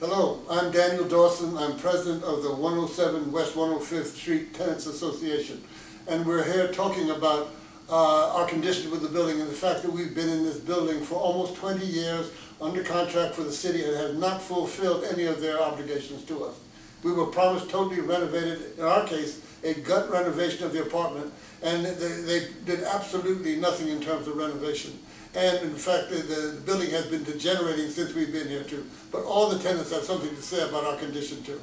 Hello, I'm Daniel Dawson. I'm president of the 107 West 105th Street Tenants Association. And we're here talking about uh, our condition with the building and the fact that we've been in this building for almost 20 years under contract for the city and have not fulfilled any of their obligations to us. We were promised totally renovated, in our case, a gut renovation of the apartment, and they, they did absolutely nothing in terms of renovation. And in fact, the, the building has been degenerating since we've been here too. But all the tenants have something to say about our condition too.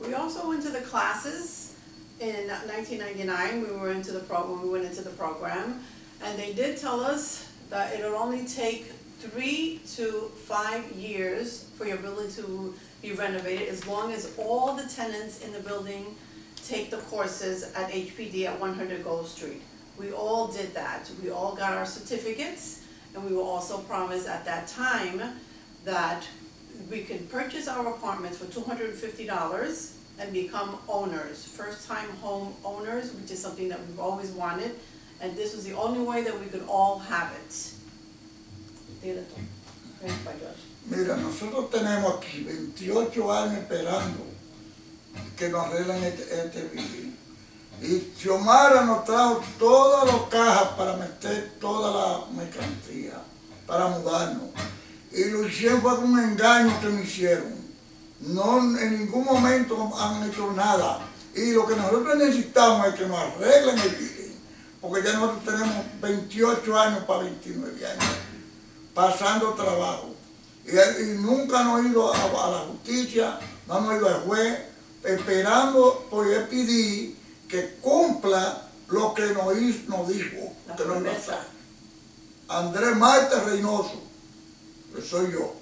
We also went to the classes in nineteen ninety-nine, we were into the program, we went into the program, and they did tell us that it'll only take three to five years for your building to be renovated, as long as all the tenants in the building take the courses at HPD at one hundred Gold Street. We all did that, we all got our certificates, and we were also promised at that time that we could purchase our apartments for two hundred and become owners, first-time home owners, which is something that we've always wanted, and this was the only way that we could all have it. Mira, nosotros tenemos aquí 28 años esperando que nos arreglen este, este. Y Xiomara nos trajo todas las cajas para meter toda la mercancía, para mudarnos. Y lo hicieron fue un engaño que me hicieron. No, en ningún momento han hecho nada. Y lo que nosotros necesitamos es que nos arreglen el building. Porque ya nosotros tenemos 28 años para 29 años pasando trabajo. Y, nunca hemos ido a, a la justicia, no hemos ido al juez, esperando por el pedir que cumpla lo que nos, nos dijo que nos iba a promesa. hacer. Andrés Marte Reynoso, que soy yo.